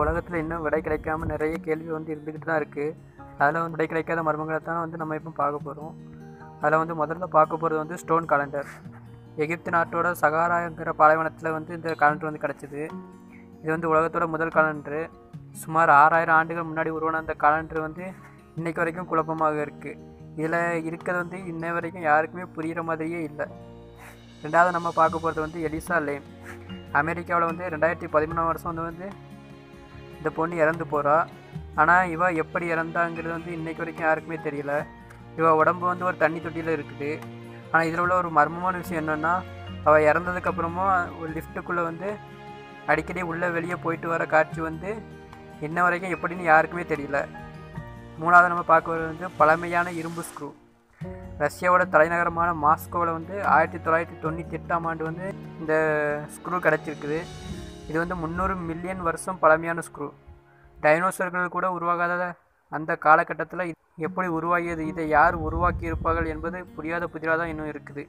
உலகத்தில் இன்னும் விடை கிடைக்காம நிறைய கேள்வி வந்து இருந்துக்கிட்டு தான் இருக்குது அதில் வந்து விடை கிடைக்காத மர்மங்களை தான் வந்து நம்ம இப்போ பார்க்க போகிறோம் அதில் வந்து முதல்ல பார்க்க போகிறது வந்து ஸ்டோன் காலண்டர் எகிப்து நாட்டோட சகாராங்கிற பாலைவனத்தில் வந்து இந்த காலண்டர் வந்து கிடச்சிது. இது வந்து உலகத்தோட முதல் காலண்டரு சுமார் ஆறாயிரம் ஆண்டுகள் முன்னாடி உருவான அந்த காலண்டர் வந்து இன்றைக்கு வரைக்கும் குழப்பமாக இருக்குது இதில் இருக்கிறது வந்து இன்ன வரைக்கும் யாருக்குமே புரிகிற மாதிரியே இல்லை. ரெண்டாவது நம்ம பார்க்க போகிறது வந்து எலிசா லேம். அமெரிக்காவில் வந்து ரெண்டாயிரத்தி பதிமூணாம் வருஷம் வந்து வந்து இந்த பொண்ணு இறந்து போகிறா ஆனால் இவ எப்படி இறந்தாங்கிறது வந்து இன்றைக்கு வரைக்கும் யாருக்குமே தெரியல. இவ உடம்பு வந்து ஒரு தண்ணி தொட்டியில் இருக்குது. ஆனால் இதில் உள்ள ஒரு மர்மமான விஷயம் என்னென்னா அவள் இறந்ததுக்கப்புறமும் ஒரு லிஃப்ட்டுக்குள்ளே வந்து அடிக்கடி உள்ளே வெளியே போயிட்டு வர காட்சி வந்து இன்ன வரைக்கும் எப்படின்னு யாருக்குமே தெரியல. மூணாவது நம்ம பார்க்குறது வந்து பழமையான இரும்பு ஸ்க்ரூ ரஷ்யாவோட தலைநகரமான மாஸ்கோவில் வந்து ஆயிரத்தி தொள்ளாயிரத்தி தொண்ணூற்றி எட்டாம் ஆண்டு வந்து இந்த ஸ்க்ரூ கிடச்சிருக்குது. இது வந்து முந்நூறு மில்லியன் வருஷம் பழமையான ஸ்க்ரூ டைனோசர்கள் கூட உருவாகாத அந்த காலகட்டத்தில் எப்படி உருவாகியது? இதை யார் உருவாக்கி இருப்பார்கள் என்பது புரியாத புதிராக தான் இன்னும் இருக்குது.